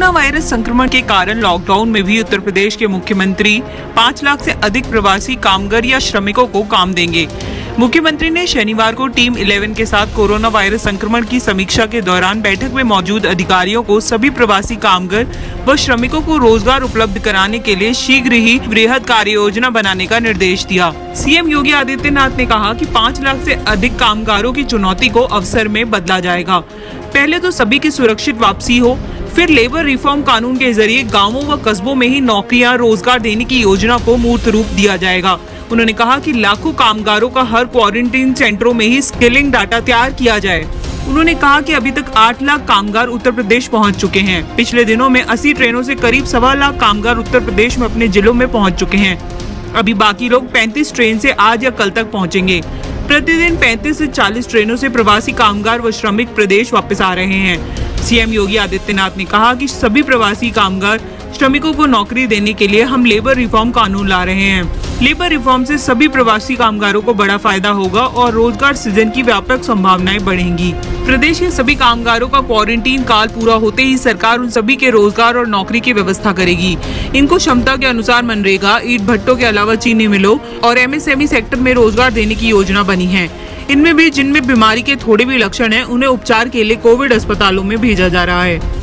Corona virus संक्रमण के कारण लॉकडाउन में भी उत्तर प्रदेश के मुख्यमंत्री पाँच लाख से अधिक प्रवासी कामगार या श्रमिकों को काम देंगे। मुख्यमंत्री ने शनिवार को टीम 11 के साथ कोरोना वायरस संक्रमण की समीक्षा के दौरान बैठक में मौजूद अधिकारियों को सभी प्रवासी कामगार व श्रमिकों को रोज़गार उपलब्ध कराने के लिए शीघ्र ही वृहद कार्य योजना बनाने का निर्देश दिया। सीएम योगी आदित्यनाथ ने कहा कि पाँच लाख से अधिक कामगारों की चुनौती को अवसर में बदला जाएगा। पहले तो सभी की सुरक्षित वापसी हो फिर लेबर रिफॉर्म कानून के ज़रिए गाँवों व कस्बों में ही नौकरियाँ रोज़गार देने की योजना को मूर्त रूप दिया जाएगा। उन्होंने कहा कि लाखों कामगारों का हर क्वारंटीन सेंटरों में ही स्किलिंग डाटा तैयार किया जाए। उन्होंने कहा कि अभी तक 8 लाख कामगार उत्तर प्रदेश पहुँच चुके हैं। पिछले दिनों में 80 ट्रेनों से करीब सवा लाख कामगार उत्तर प्रदेश में अपने जिलों में पहुँच चुके हैं। अभी बाकी लोग 35 ट्रेन से आज या कल तक पहुँचेंगे। प्रतिदिन 35 से 40 ट्रेनों से प्रवासी कामगार व श्रमिक प्रदेश वापस आ रहे हैं। सीएम योगी आदित्यनाथ ने कहा कि सभी प्रवासी कामगार श्रमिकों को नौकरी देने के लिए हम लेबर रिफॉर्म कानून ला रहे हैं। लेबर रिफॉर्म से सभी प्रवासी कामगारों को बड़ा फ़ायदा होगा और रोज़गार सृजन की व्यापक संभावनाएँ बढ़ेंगी। प्रदेश के सभी कामगारों का क्वारंटीन काल पूरा होते ही सरकार उन सभी के रोज़गार और नौकरी की व्यवस्था करेगी। इनको क्षमता के अनुसार मनरेगा, ईट भट्टों के अलावा चीनी मिलों और एमएसएमई सेक्टर में रोज़गार देने की योजना बनी है। इनमें भी जिनमें बीमारी के थोड़े भी लक्षण हैं, उन्हें उपचार के लिए कोविड अस्पतालों में भेजा जा रहा है।